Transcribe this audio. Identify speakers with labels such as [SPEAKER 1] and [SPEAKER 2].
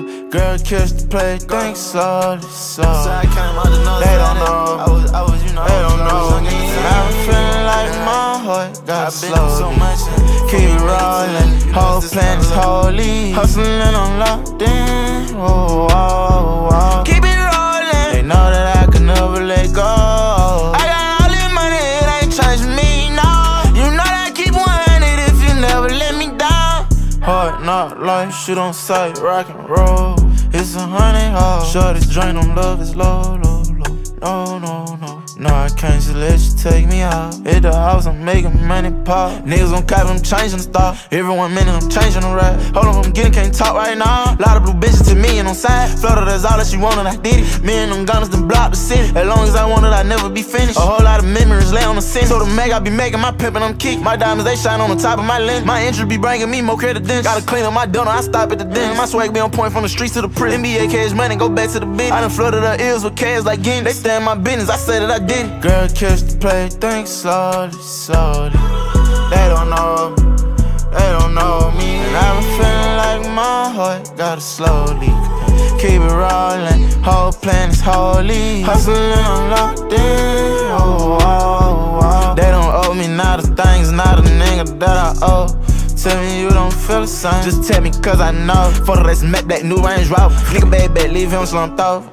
[SPEAKER 1] Girl, kiss the play, think slowly,
[SPEAKER 2] So. I came out the nose.
[SPEAKER 1] They don't know.
[SPEAKER 2] I was, I was, you know,
[SPEAKER 1] They don't know
[SPEAKER 2] on
[SPEAKER 1] me.
[SPEAKER 2] the
[SPEAKER 1] And I'm feeling like my heart got
[SPEAKER 2] through so much.
[SPEAKER 1] Keep rolling, whole plan is holy. Hustling, I'm locked in. Oh, oh, Knock life, shit on sight, rock and roll. It's a honey hole. Shorty drain on love is low, low, low. No, no, no. No, I can't just let you take me out. Hit the house, I'm making money pop. Niggas on cap, I'm changing the style. Every one minute, I'm changing the rap. Hold on, I'm getting, can't talk right now. Lot of blue bitches to me and on side. Flooded, that's all that she wanted, I did it. Me and them gunners done blocked the city. As long as I wanted, I never be finished. A whole lot of memories lay on the scene. So the mag, I be making my pimpin', I'm kick. My diamonds, they shine on the top of my lens. My interest be bringing me more credit than Gotta clean up my donor, I stop at the den. My swag be on point from the streets to the prison. NBA cash money, go back to the bin. I done flooded her ears with cash like Guinness. They stand my business, I said that I did it. Girl, catch the play, think slowly, slowly. They don't know they don't know me. And I've been feeling like my heart got a slow leak. Keep it rolling, whole plan is holy. Hustling, I'm locked in. Oh, oh, oh. oh. They don't owe me not a things, not a nigga that I owe. Tell me you don't feel the same. Just tell me cause I know. For the rest, met that new range route. Nigga, baby, leave him slumped off.